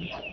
much.